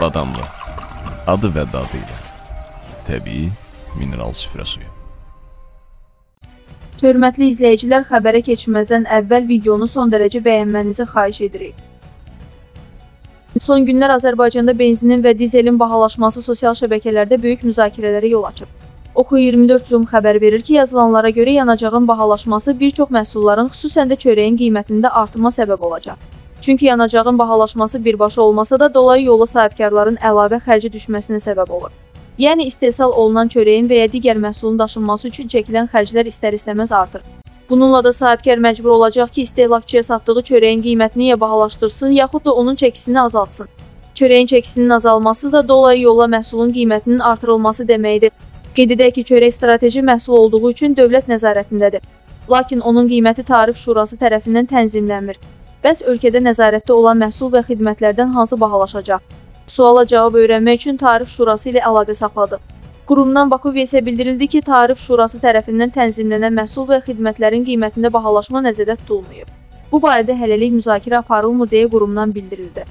Badamlı. Adı və dadı ilə. Təbii mineral süfrə suyu. Hörmətli izləyicilər, xəbərə keçməzdən əvvəl videonu son dərəcə bəyənmənizi xahiş edirik. Son günlər Azərbaycanda benzinin və dizelin bahalaşması sosial şəbəkələrdə böyük müzakirələrə yol açıb. Oxu 24 Rum xəbər verir ki, yazılanlara görə yanacağın bahalaşması bir çox məhsulların, xüsusən də çörəyin qiymətində artıma səbəb olacaq. Çünki yanacağın bahalaşması birbaşa olmasa da dolayı yolla sahibkarların əlavə xərci düşməsinə səbəb olur. Yəni istehsal olunan çörəyin və ya digər məhsulun daşınması üçün çəkilən xərclər istər-istəməz artır. Bununla da sahibkar məcbur olacaq ki, istehlakçıya satdığı çörəyin qiymətini ya bahalaşdırsın, yaxud da onun çəkisini azaltsın. Çörəyin çəkisinin azalması da dolayı yolla məhsulun qiymətinin artırılması deməkdir. Qeyd edək ki, çörək strateji məhsul olduğu üçün dövlət nəzarətindədir. Lakin onun qiyməti Tarif Şurası tərəfindən tənzimlənmir. Bəs ölkədə nəzarətdə olan məhsul və xidmətlərdən hansı bahalaşacaq? Suala cavab öyrənmək üçün Tarif Şurası ilə əlaqə saxladıq. Qurumdan Bakıya isə bildirildi ki, Tarif Şurası tərəfindən tənzimlənən məhsul və xidmətlərin qiymətində bahalaşma nəzərdə tutulmayıb. Bu barədə hələlik müzakirə aparılmır deyə qurumdan bildirildi.